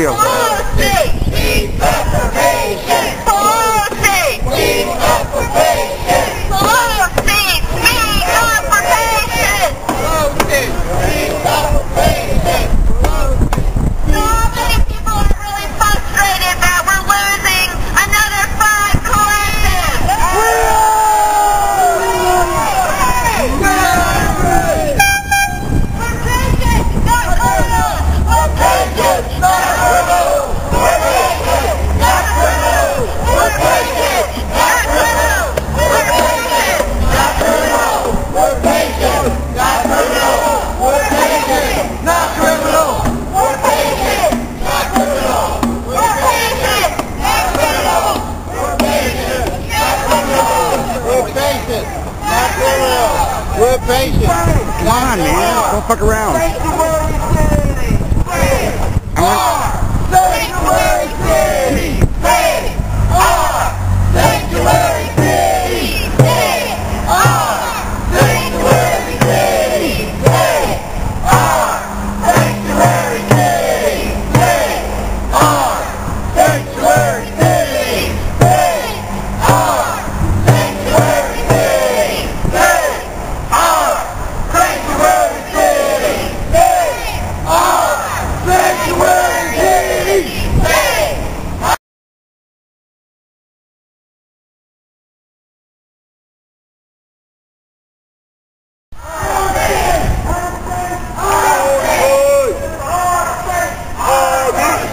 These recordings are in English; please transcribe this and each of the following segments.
video. Quit patient. Come on, man. Don't fuck around. I want,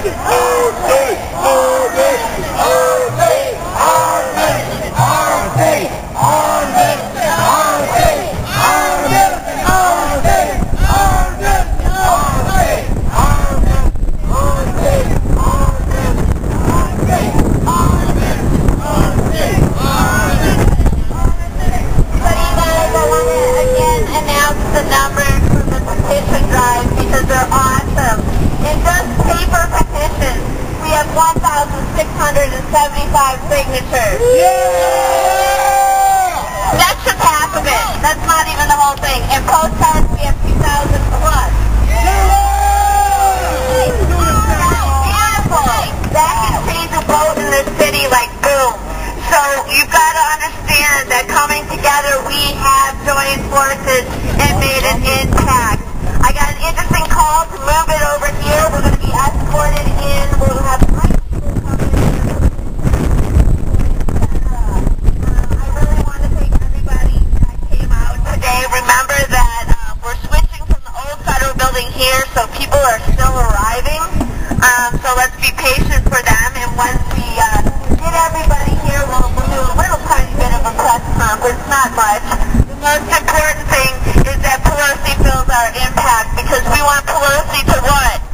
But 1,675 signatures. Yeah! That's just half of it. That's not even the whole thing. In protests, we have 2,000 plus. Beautiful. That can change a vote in this city like boom. So you've got to understand that coming together, we have joined forces and made an impact. I got an interesting call to move it over here. We're going to be escorted in. most important thing is that Pelosi fills our impact because we want Pelosi to what?